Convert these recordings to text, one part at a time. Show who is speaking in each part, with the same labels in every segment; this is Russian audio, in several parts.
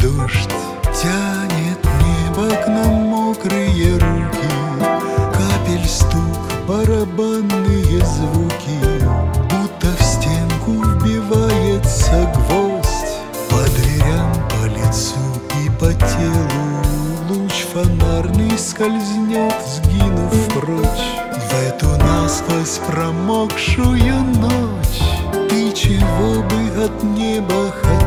Speaker 1: дождь тянет небо к нам мокрые руки, Капель стук, барабанные звуки, Будто в стенку вбивается гвоздь, По дверям, по лицу и по телу Луч фонарный скользнет, сгинув прочь В эту насквозь промокшую ночь Ты чего бы от неба хотел?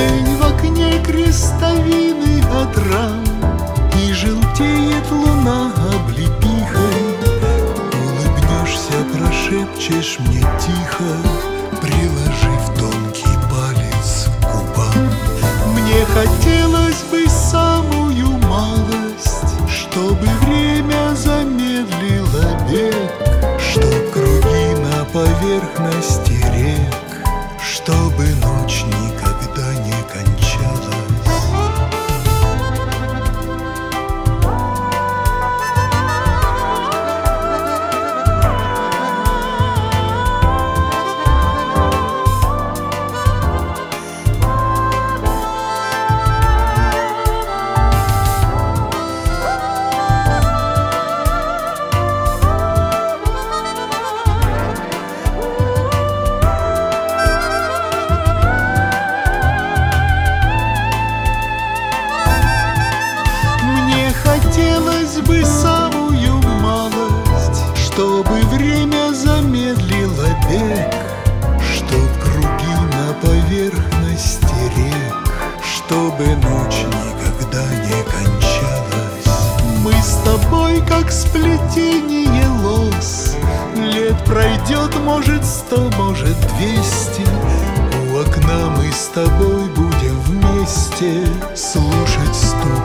Speaker 1: Тень в окне крестовины от рам И желтеет луна облепихой Улыбнешься, прошепчешь мне тихо Приложив тонкий палец к губам. Мне хотелось чтобы ночь никогда не кончалась. Мы с тобой как сплетение лос, лет пройдет, может, сто, может, двести. У окна мы с тобой будем вместе слушать стук.